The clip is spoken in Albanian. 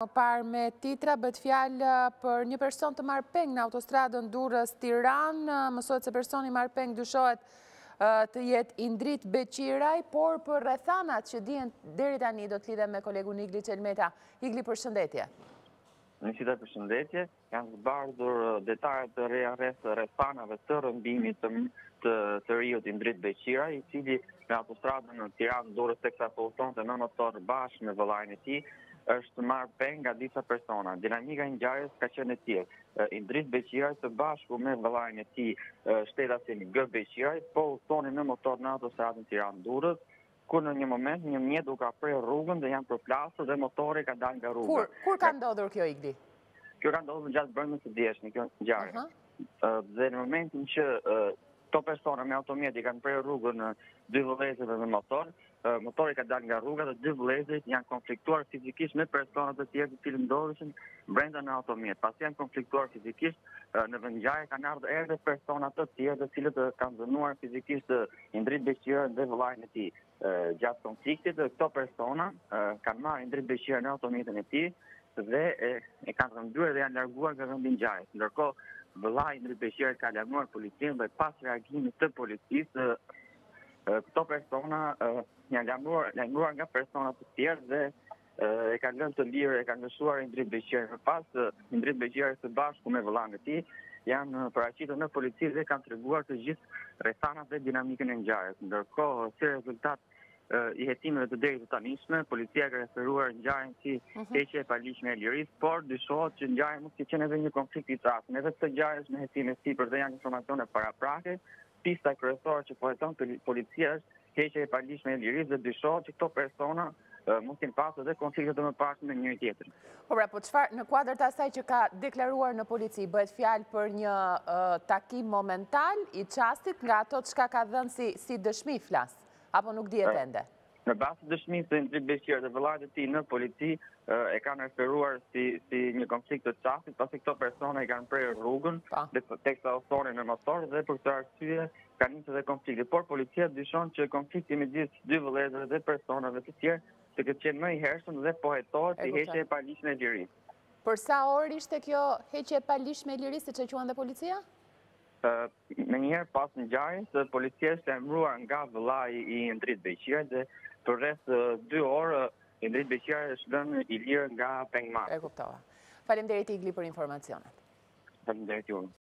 Më parë me titra bëhet fjalë uh, për një person të marrë peng në autostradën Durrës Tiranë, uh, mësohet se personi i marrë peng dyshohet uh, të jetë Indrit Beqiraj, por për rrethanat që dihen deri tani do të lidhemi me kolegun Igli Çelmeta. Igli përshëndetje. Në qita përshëndetje, Janë zbardhur detaje të reja rreth rrethanave të rrëmbimit të të, të riut Indrit Beqiraj, i cili në autostradën Tiranë Durrës teksa po udhëtonte me motor bashkë me vëllain e tij, është marrë peng nga disa persona. Dinamika e ngjarjes ka qenë e tillë. Indrit Beqiraj së bashku me vëllain e tij, shtetasin Gë Beqiraj, po udhëtonin me motor në autostradën Tiranë Durrës, kur në një moment një mjet u ka prerë rrugën dhe janë përplasur dhe motori ka dalë nga rruga. Kur, kur ka ndodhur kjo Igli? Kjo ka ndodhur gjatë mbrëmjes së djeshme kjo ngjarje. Dhe në momentin që këta persona me automjet i kanë prerë rrugën dy vëllezërve me motor, motori ka dalë nga rruga dhe dy vëllezërit janë konfliktuar fizikisht me personat e tjerë të cilët ndodheshin brenda në automjet. Pasi janë konfliktuar fizikisht në vendngjarje kanë ardhur edhe persona të tjerë të cilët kanë dhunuar fizikisht Indrit Beqirajn dhe vëllain e tij gjatë konfliktit dhe këto persona kanë marrë Indrit Beqirajn në automjetin e tij dhe e kanë rrëmbyer dhe janë larguar nga vendi i ngjarjes. Ndërkohë, vëllai i Indrit Beqirajt ka lajmëruar policinë dhe pas reagimit të policisë këto persona janë lajmëruar nga persona të tjerë dhe e kanë lënë të lirë, e kanë lëshuar Indrit Beqirajn. Më pas, Indrit Beqiraj së bashku me vëllanë e tij, janë paraqitur në polici dhe kanë treguar të gjithë rrethanat dhe dinamikën e ngjarjes. Ndërkohë, si rezultat i hetimeve të deritanishme, policia ka referuar ngjarjen si mhm. heqje e paligjshme e lirisë, por dyshohet që ngjarja mund të ketë qenë edhe një konflikt i çastit, edhe pse ngjarja është në hetim e sipër dhe janë informacione paraprake, pista kryesore që po heton policia është heqja e paligjshme e lirisë dhe dyshohet që këto persona mund të kenë pasur dhe konflikte të mëparshme me njëri tjetrin. Po pra, po çfarë në kuadër të asaj që ka deklaruar në polici, bëhet fjalë për një takim momental i çastit nga ato çka ka dhënë si si dëshmi flas, apo nuk dihet ende? Në bazë të dëshmisë së Indrit Beqirajt dhe vëllait të tij në polici e kanë referuar si një konflikt të çastit, pasi këto persona i kanë prerë rrugën teksa udhëtonin me motor dhe për këtë arsye ka nisur dhe konflikti. Por policia dyshon që konflikti midis dy vëllezërve dhe personave të tjerë të ketë qenë më i hershëm dhe po hetohet si heqje e paligjshme e lirisë. Për sa orë ishte kjo heqje e paligjshme e lirisë, siç e quan dhe policia? Menjëherë pas ngjarjes, policia është lajmëruar nga vëllai i Indrit Beqirajt dhe për rreth 2 orë Indrit Beqiraj është lënë i lirë nga pengmarrësit. E kuptova. Faleminderit Igli për informacionet. Faleminderit ju.